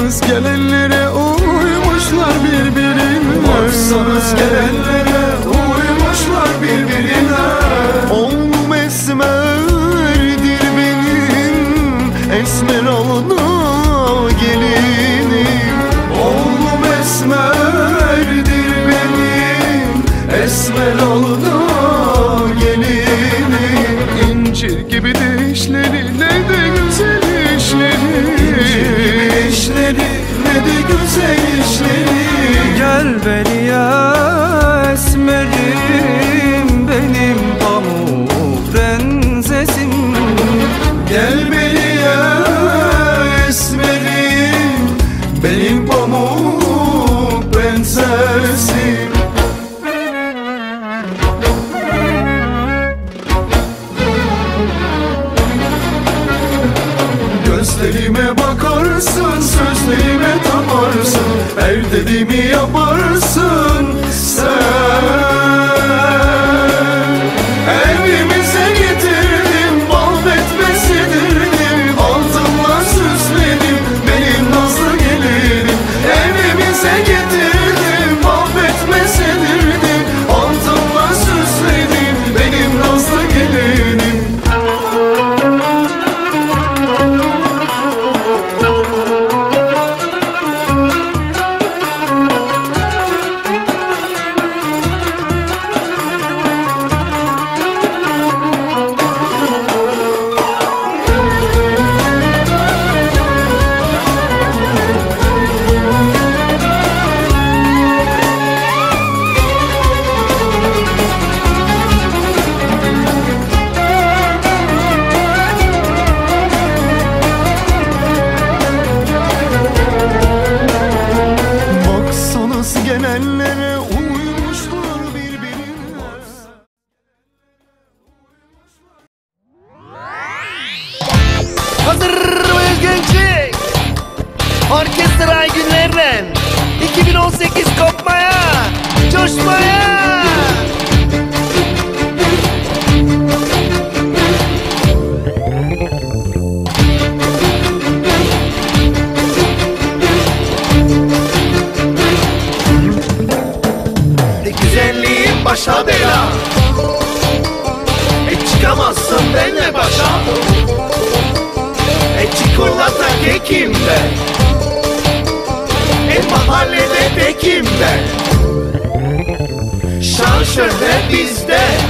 Baksanız gelenlere uymuşlar birbirine. Baksanız gelenlere البرية اسمر Gözlerime bakarsın, sözlerime tamarsın. Her dediğimi yaparsın sen. 18 kopmaya, coşmaya. Ne güzelliğin başa bela. E çıkamazsın benle başa. E çikolata kekimde should let dead.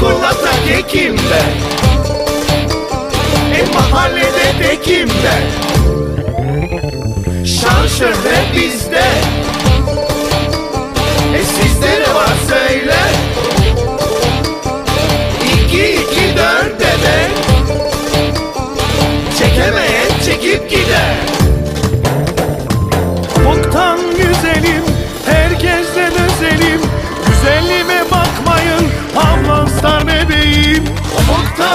Fırlata tekim ben. E mahallede tekim ben. Şanşır bizde. Ufukta